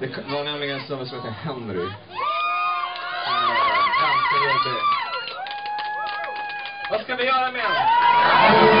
Det var nämligen en snubbe som hette Henry. Mm. Ganska jobbig. Vad ska vi göra med honom? Mm.